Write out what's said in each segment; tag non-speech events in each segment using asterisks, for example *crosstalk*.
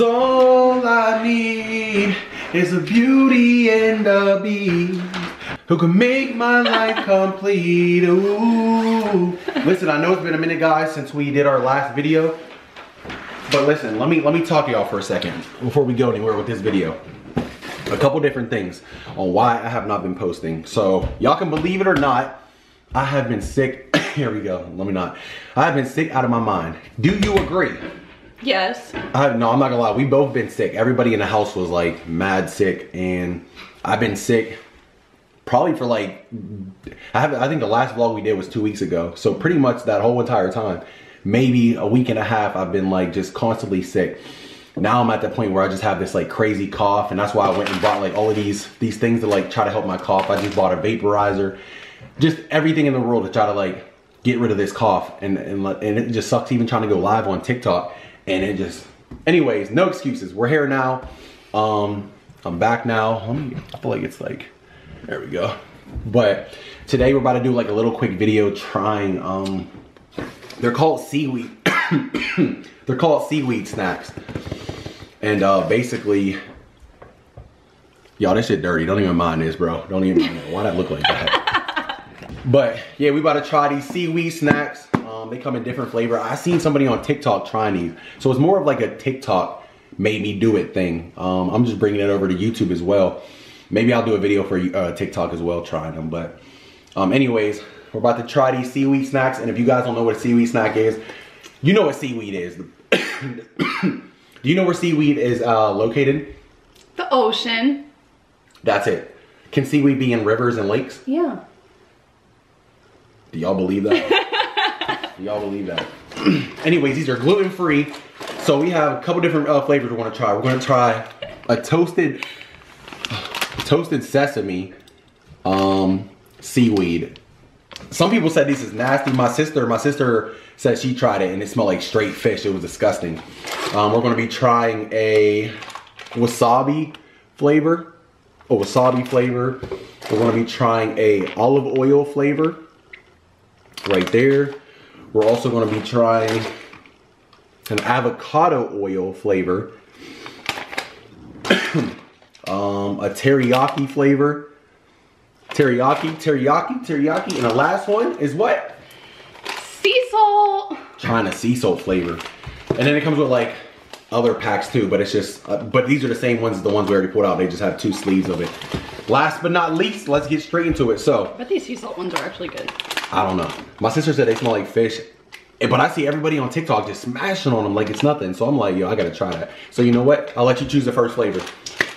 Cause all I need is a beauty and a beast who can make my life complete. Ooh. Listen, I know it's been a minute, guys, since we did our last video. But listen, let me let me talk to y'all for a second before we go anywhere with this video. A couple different things on why I have not been posting. So y'all can believe it or not, I have been sick. *coughs* Here we go. Let me not. I have been sick out of my mind. Do you agree? Yes. I, no, I'm not gonna lie. We both been sick. Everybody in the house was like mad sick, and I've been sick probably for like I have. I think the last vlog we did was two weeks ago. So pretty much that whole entire time, maybe a week and a half, I've been like just constantly sick. Now I'm at the point where I just have this like crazy cough, and that's why I went and bought like all of these these things to like try to help my cough. I just bought a vaporizer, just everything in the world to try to like get rid of this cough, and and and it just sucks even trying to go live on TikTok and it just anyways no excuses. We're here now. Um i'm back now. Me i feel like it's like there we go. But today we're about to do like a little quick video trying um they're called seaweed *coughs* they're called seaweed snacks. And uh basically y'all this shit dirty. Don't even mind this bro. Don't even mind why that look like that but yeah we about to try these seaweed snacks um, they come in different flavor. I seen somebody on TikTok trying these, so it's more of like a TikTok made me do it thing. Um, I'm just bringing it over to YouTube as well. Maybe I'll do a video for uh, TikTok as well trying them. But um, anyways, we're about to try these seaweed snacks, and if you guys don't know what a seaweed snack is, you know what seaweed is. *coughs* do you know where seaweed is uh, located? The ocean. That's it. Can seaweed be in rivers and lakes? Yeah. Do y'all believe that? *laughs* Do y'all believe that? *clears throat* Anyways, these are gluten free. So we have a couple different uh, flavors we want to try. We're going to try a toasted, toasted sesame, um, seaweed. Some people said this is nasty. My sister, my sister said she tried it and it smelled like straight fish. It was disgusting. Um, we're going to be trying a wasabi flavor, a wasabi flavor. We're going to be trying a olive oil flavor right there. We're also going to be trying an avocado oil flavor, *coughs* um, a teriyaki flavor, teriyaki, teriyaki, teriyaki, and the last one is what? Sea salt. Trying a sea salt flavor, and then it comes with like other packs too, but it's just, uh, but these are the same ones as the ones we already pulled out. They just have two sleeves of it. Last but not least, let's get straight into it. So, But these sea salt ones are actually good. I don't know. My sister said they smell like fish. But I see everybody on TikTok just smashing on them like it's nothing. So I'm like, yo, I gotta try that. So you know what? I'll let you choose the first flavor.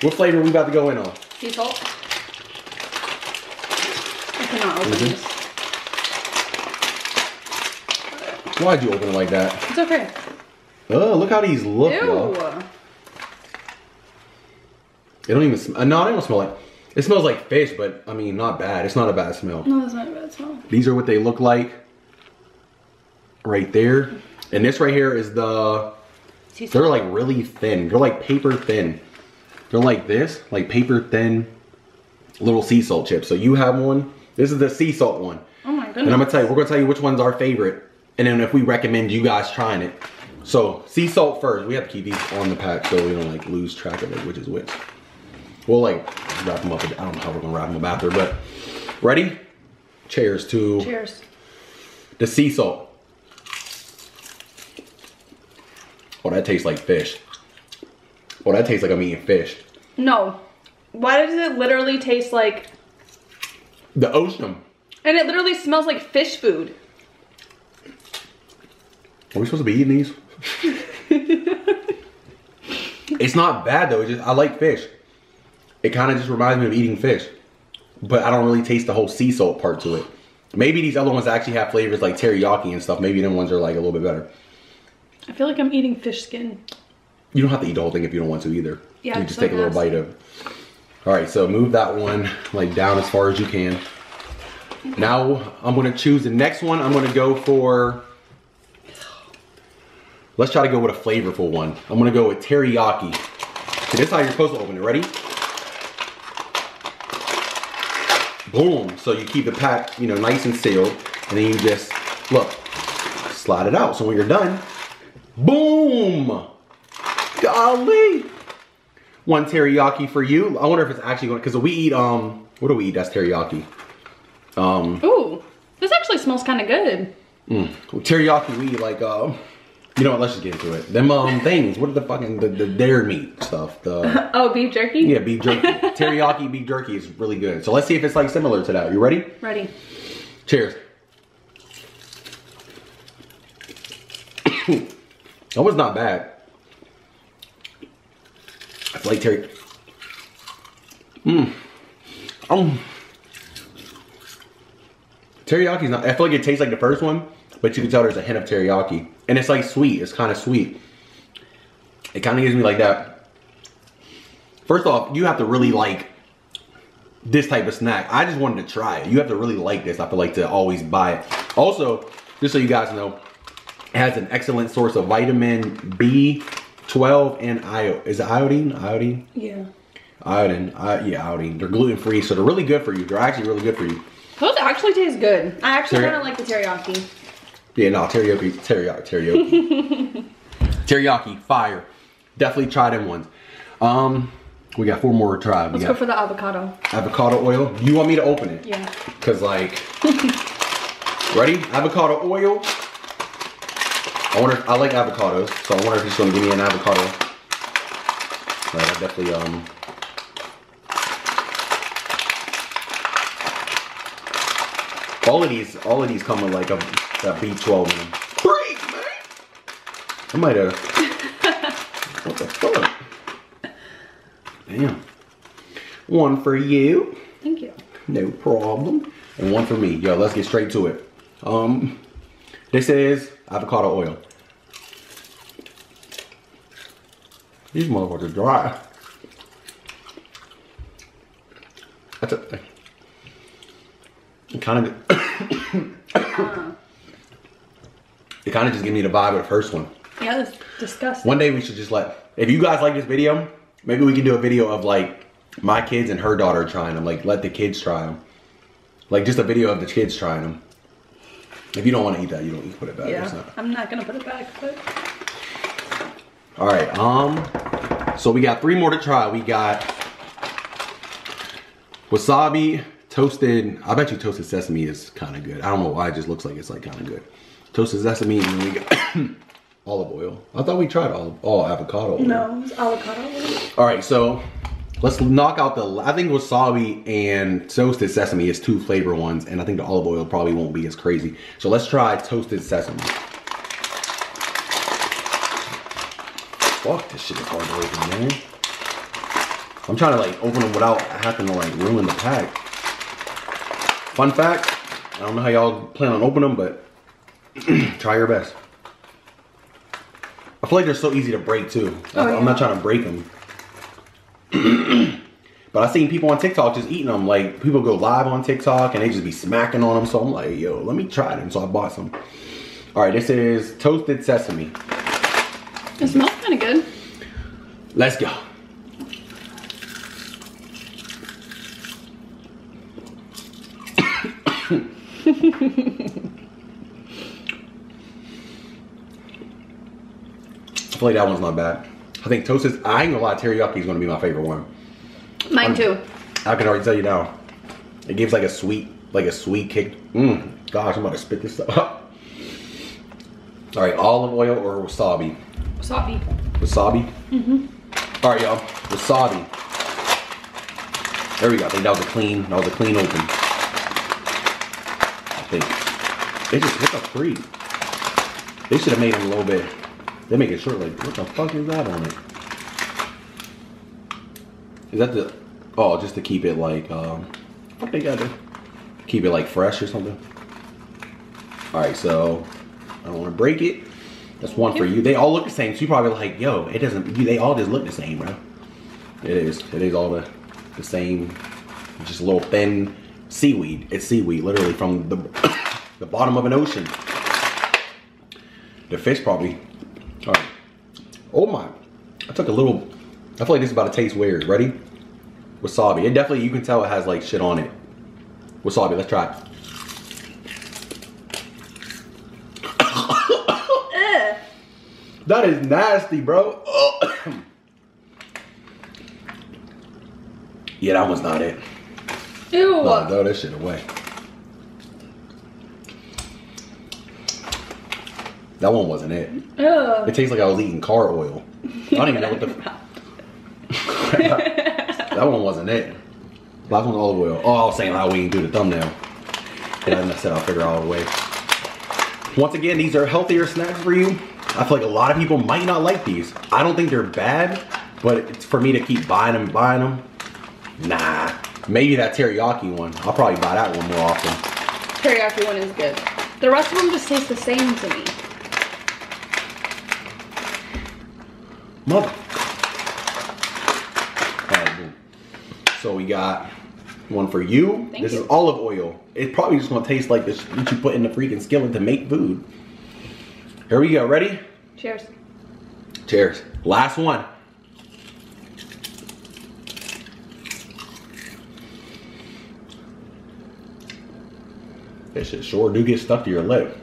What flavor we about to go in on? Sea salt. I cannot open Mhm. this. Why'd you open it like that? It's okay. Oh, look how these look. Ew. It don't even smell. No, it don't smell like. It smells like fish, but I mean, not bad. It's not a bad smell. No, that's not a bad smell. These are what they look like. Right there. And this right here is the. They're like really thin. They're like paper thin. They're like this, like paper thin little sea salt chips. So you have one. This is the sea salt one. Oh my goodness. And. I'm gonna tell you, we're gonna tell you which one's our favorite. And then if we recommend you guys trying it. So sea salt first. We have to keep these on the pack so we don't like lose track of it, which is which. We'll like wrap them up. I don't know how we're gonna wrap them up after, but ready? Cheers to Cheers. the sea salt. Oh, that tastes like fish. Oh, that tastes like I'm eating fish. No. Why does it literally taste like... The ocean. And it literally smells like fish food. Are we supposed to be eating these? *laughs* it's not bad though. It's just I like fish. It kind of just reminds me of eating fish, but I don't really taste the whole sea salt part to it. Maybe these other ones actually have flavors like teriyaki and stuff. Maybe them ones are like a little bit better. I feel like I'm eating fish skin. You don't have to eat the whole thing if you don't want to either. Yeah, you just take a little bite of. All right, so move that one like down as far as you can. Now I'm gonna choose the next one. I'm gonna go for. Let's try to go with a flavorful one. I'm gonna go with teriyaki. See, this is how you're supposed to open it. Ready? Boom. So you keep the pack, you know, nice and sealed, and then you just look, slide it out. So when you're done, boom. Golly. One teriyaki for you. I wonder if it's actually going because we eat um what do we eat that's teriyaki? Um Ooh, this actually smells kind of good. mm, teriyaki we eat like um you know what, let's just get into it. Them um things, what are the fucking the, the dairy meat stuff? The *laughs* Oh, beef jerky? yeah, beef jerky. *laughs* teriyaki beef jerky is really good. So let's see if it's like similar to that. You ready? Ready. Cheers. *coughs* that was not bad. I feel like terry. Mmm. Um. Teriyaki is not. I feel like it tastes like the first one, but you can tell there's a hint of teriyaki, and it's like sweet. It's kind of sweet. It kind of gives me like that. First off, you have to really like this type of snack. I just wanted to try it. You have to really like this. I feel like to always buy it. Also, just so you guys know, it has an excellent source of vitamin B12 and iodine. Is it iodine? Iodine? Yeah. Iodine. I, yeah, iodine. They're gluten free, so they're really good for you. They're actually really good for you. Those actually taste good. I actually kind of like the teriyaki. Yeah, no, teriyaki, teriyaki, *laughs* teriyaki. teriyaki, fire. Definitely try them ones. Um, we got four more to try. We Let's go for the avocado. avocado oil. You want me to open it? Yeah. Cause like, ready? Avocado oil. I wonder. I like avocados, so I wonder if he's gonna give me an avocado. Right, I definitely um. All of these, all of these come with like a that B12 in them. Break, man. I might have. *laughs* what the fuck? Damn. One for you. Thank you. No problem. And one for me. Yo, let's get straight to it. Um, this is avocado oil. These motherfuckers dry. That's a. It kind of. It kind of just gave me the vibe of the first one. Yeah, that's disgusting. One day we should just let. If you guys like this video, maybe we can do a video of like my kids and her daughter trying them. Like let the kids try them. Like just a video of the kids trying them. If you don't want to eat that, you don't need to put it back. Yeah, not- I'm not gonna put it back, but All right. Um. So we got three more to try. We got wasabi, toasted. I bet you toasted sesame is kind of good. I don't know why. It just looks like it's like kind of good. Toasted sesame, and then we got *coughs* olive oil. I thought we tried olive. Oh, avocado oil. no, it's avocado. oil. All right, so let's knock out the. I think wasabi and toasted sesame is two flavor ones, and I think the olive oil probably won't be as crazy. So let's try toasted sesame. Fuck, this shit is hard to open, man. I'm trying to like open them without having to like ruin the pack. Fun fact: I don't know how y'all plan on opening them, but *clears throat* try your best. I feel like they're so easy to break too. Oh, I'm yeah. not trying to break them. *clears throat* but I've seen people on TikTok just eating them. Like people go live on TikTok and they just be smacking on them. So I'm like, yo, let me try them. So I bought some. All right, this is toasted sesame. It smells kind of good. Let's go. I feel like that one's not bad. I think toasted. I ain't gonna lie, teriyaki is gonna be my favorite one. Mine too. I can already tell you now. It gives like a sweet, like a sweet kick. Mmm. Gosh, I'm about to spit this stuff up. All right, olive oil or wasabi. Wasabi. Wasabi? Mm-hmm. All right, y'all. Wasabi. There we go. I think that was a clean, that was a clean open. I think. They just, what the freak? They should have made them a little bit, they make it short, like, what the fuck is that on it? Is that the, oh, just to keep it like, um, what they got to keep it like fresh or something? All right, so I don't want to break it. That's one for you. They all look the same. So you probably like, yo, it doesn't. You, they all just look the same, bro. It is. It is all the the same. Just a little thin seaweed. It's seaweed, literally from the *coughs* the bottom of an ocean. The fish probably. All right. Oh my! I took a little. I feel like this is about to taste weird. Ready? Wasabi. It definitely. You can tell it has like shit on it. Wasabi. Let's try it. *coughs* That is nasty, bro. *coughs* Yeah, that one's not it. Ew. No, throw this shit away. That one wasn't it. Ugh. It tastes like I was eating car oil. I don't even know what the. *laughs* that one wasn't it. Last one olive oil. Oh, I was saying how we didn't do the thumbnail. And I said I'll figure out a way. Once again, these are healthier snacks for you. I feel like a lot of people might not like these. I don't think they're bad, but it's for me to keep buying them, buying them. Nah, maybe that teriyaki one. I'll probably buy that one more often. Teriyaki one is good. The rest of them just taste the same to me. Mother. So we got one for you. Thank this you. is olive oil. It's probably just gonna taste like this what you put in the freaking skillet to make food. Here we go. Ready? Cheers. Cheers. Last one. This shit sure do get stuck to your lip.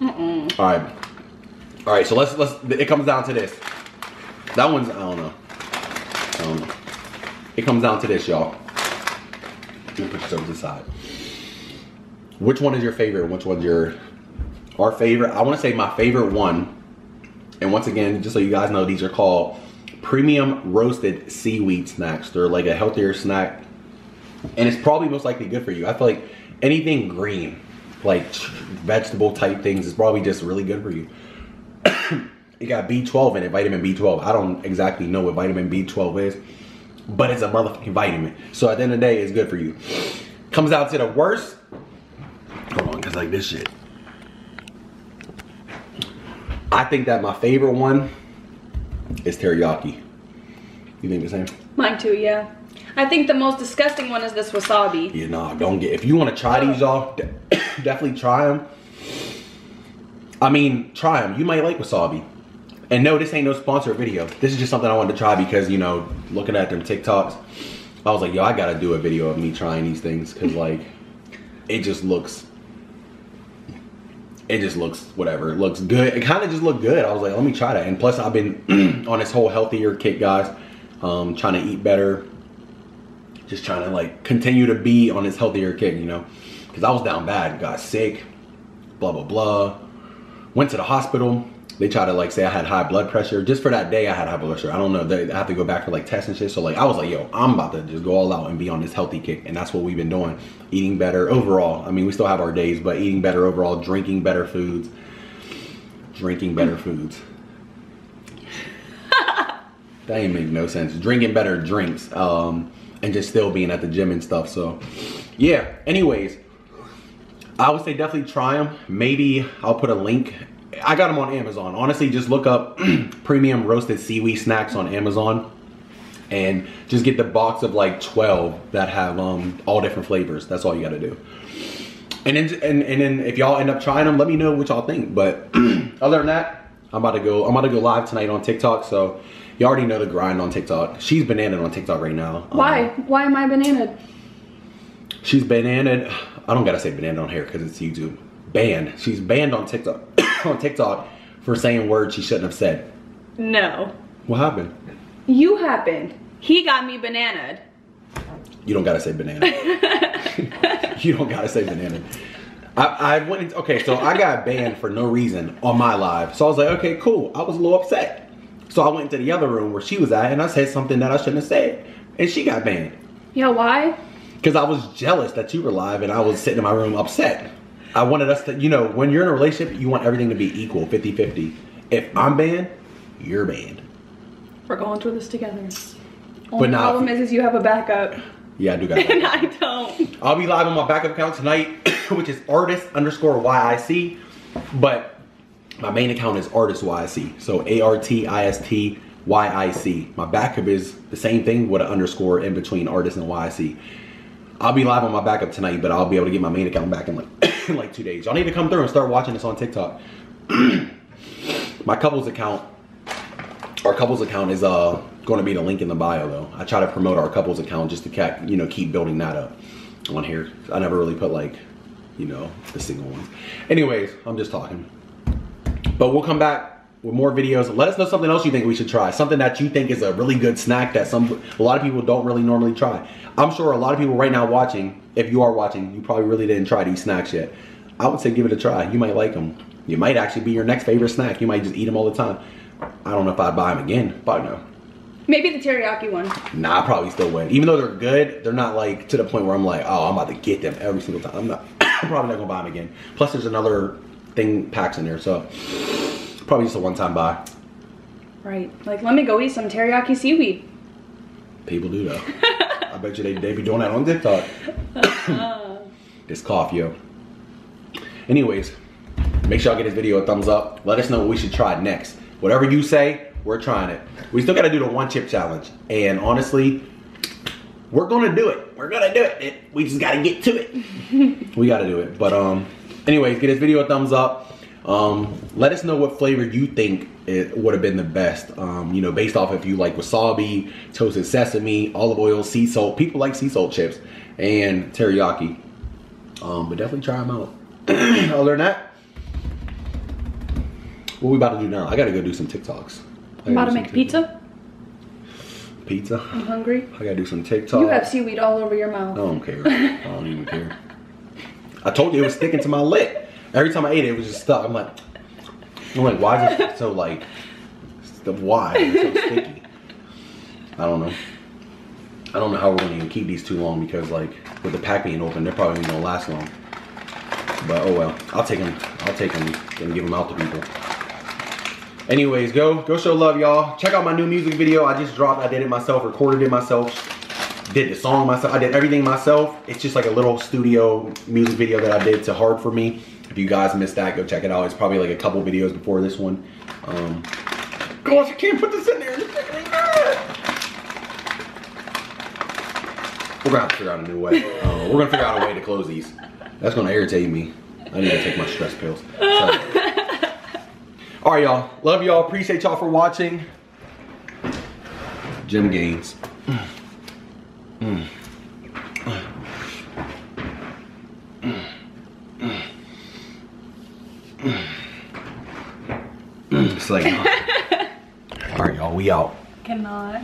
Mm-mm. All right, all right. So let's let's. It comes down to this. That one's I don't know. I don't know. It comes down to this, y'all. Let me put this over to the side. Which one is your favorite? Which one's your our favorite? I want to say my favorite one. And once again, just so you guys know, these are called premium roasted seaweed snacks. They're like a healthier snack, and it's probably most likely good for you. I feel like anything green, like vegetable type things, is probably just really good for you. It got B12 in it, vitamin B12. I don't exactly know what vitamin B12 is, but it's a motherfucking vitamin. So at the end of the day, it's good for you. Comes out to the worst. Hold on, cause like this shit. I think that my favorite one is teriyaki. You think the same? Mine too, yeah. I think the most disgusting one is this wasabi. Yeah, nah, don't get. If you want to try these, y'all, *coughs* definitely try them. I mean, try them. You might like wasabi. And no, this ain't no sponsored video. This is just something I wanted to try because you know, looking at them TikToks, I was like, yo, I gotta do a video of me trying these things because like, it just looks. It just looks whatever. It looks good. It kind of just looked good. I was like, let me try that. And plus, I've been *clears throat* on this whole healthier kick, guys. Um, trying to eat better, just trying to like continue to be on this healthier kick, you know, because I was down bad, got sick, blah blah blah. Went to the hospital. They try to like say I had high blood pressure. Just for that day, I had high blood pressure. I don't know. They I have to go back for like tests and shit. So like I was like, yo, I'm about to just go all out and be on this healthy kick, and that's what we've been doing. Eating better overall. I mean, we still have our days, but eating better overall, drinking better foods, drinking better foods. *laughs* That ain't make no sense. Drinking better drinks, um, and just still being at the gym and stuff. So, yeah. Anyways, I would say definitely try them. Maybe I'll put a link. I got them on Amazon. Honestly, just look up *clears throat* premium roasted seaweed snacks on Amazon, and just get the box of like twelve that have um, all different flavors. That's all you got to do. And then, and, and then if y'all end up trying them, let me know what y'all think. But *clears throat* other than that, I'm about to go. I'm about to go live tonight on TikTok. So you already know the grind on TikTok. She's bananaed on TikTok right now. Um, Why? Why am I bananaed? she's bananaed. I don't gotta say bananaed on here because it's YouTube. Banned. She's banned on TikTok. *coughs* on TikTok for saying words she shouldn't have said. No. What happened? You happened. He got me bananaed. You don't gotta say banana. *laughs* you don't gotta say banana. I, I went into, okay, so I got banned for no reason on my live. So I was like, okay, cool. I was a little upset. So I went into the other room where she was at and I said something that I shouldn't have said. And she got banned. Yeah, why? Because I was jealous that you were live and I was sitting in my room upset. I wanted us to, you know, when you're in a relationship, you want everything to be equal, 50 50. If I'm banned, you're banned. We're going through this together. Only now- problem is, is you have a backup, Yeah, I do got and. I don't. I'll be live on my backup account tonight, *coughs* which is artist underscore YIC. But my main account is artist YIC. So A R T I S T Y I C. My backup is the same thing with an underscore in between artist and YIC. I'll be live on my backup tonight, but I'll be able to get my main account back in like *coughs* in like two days. Y'all need to come through and start watching this on TikTok. *clears throat* my couples account, our couples account is uh going to be the link in the bio though. I try to promote our couples account just to you know keep building that up on here. I never really put like you know the single ones. Anyways, I'm just talking. But we'll come back with more videos. Let us know something else you think we should try. Something that you think is a really good snack that some a lot of people don't really normally try. I'm sure a lot of people right now watching, if you are watching, you probably really didn't try these snacks yet. I would say give it a try. You might like them. You might actually be your next favorite snack. You might just eat them all the time. I don't know if I'd buy them again. Probably no. Maybe the teriyaki one. Nah, I probably still win. Even though they're good, they're not like to the point where I'm like, oh, I'm about to get them every single time. I'm not. *coughs* I'm probably not gonna buy them again. Plus, there's another thing packs in there, so probably just a one-time buy. Right. Like, let me go eat some teriyaki seaweed. People do though. *laughs* I bet you they they be doing that on TikTok. *laughs* this cough, yo. Anyways, make sure y'all get this video a thumbs up. Let us know what we should try next. Whatever you say, we're trying it. We still gotta do the one chip challenge. And honestly, we're gonna do it. We're gonna do it. it we just gotta get to it. *laughs* we gotta do it. But um, anyways, get this video a thumbs up. Um, let us know what flavor you think it would have been the best. Um, you know, based off if you like wasabi, toasted sesame, olive oil, sea salt. People like sea salt chips and teriyaki. Um, but definitely try them out. *clears throat* Other than that, what we about to do now? I gotta go do some TikToks. I I'm about gotta make some pizza. Pizza. I'm hungry. I gotta do some TikTok. You have seaweed all over your mouth. I don't care. I don't even care. *laughs* I told you it was sticking to my lip. Every time I ate it, it was just stuck. I'm like, I'm like, why is it so like, why is it so sticky? I don't know. I don't know how we're gonna even keep these too long because like with the pack being open, they're probably gonna last long. But oh well, I'll take them. I'll take them and give them out to people. Anyways, go go show love, y'all. Check out my new music video. I just dropped. I did it myself. Recorded it myself did the song myself. I did everything myself. It's just like a little studio music video that I did to Hard For Me. If you guys missed that, go check it out. It's probably like a couple videos before this one. Um, gosh, I can't put this in there. We're gonna have to figure out a new way. Uh, we're gonna figure out a way to close these. That's gonna irritate me. I need to take my stress pills. So. All right, y'all. Love y'all. Appreciate y'all for watching. Jim Gaines. It's like, all right, y'all, we out. Cannot.